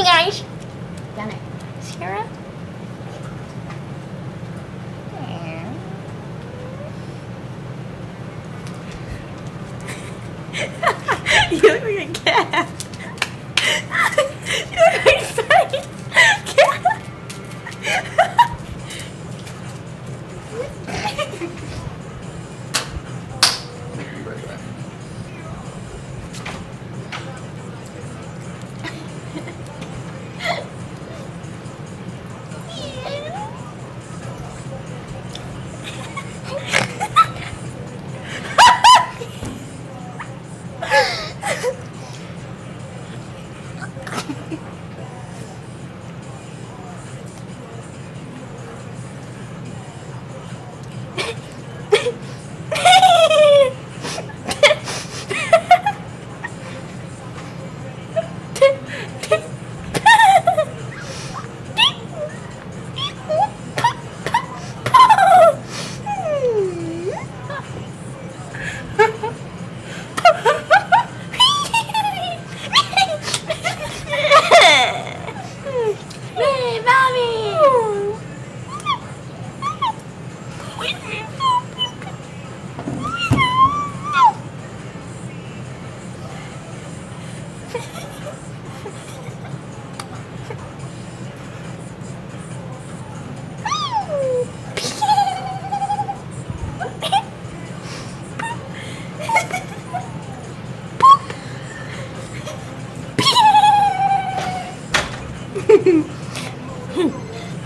Hey guys. Done it. Sarah. you look like a cat.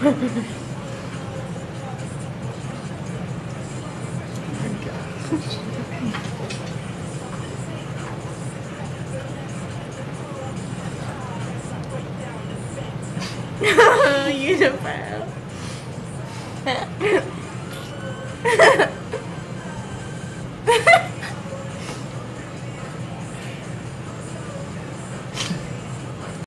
Oh my gosh. you the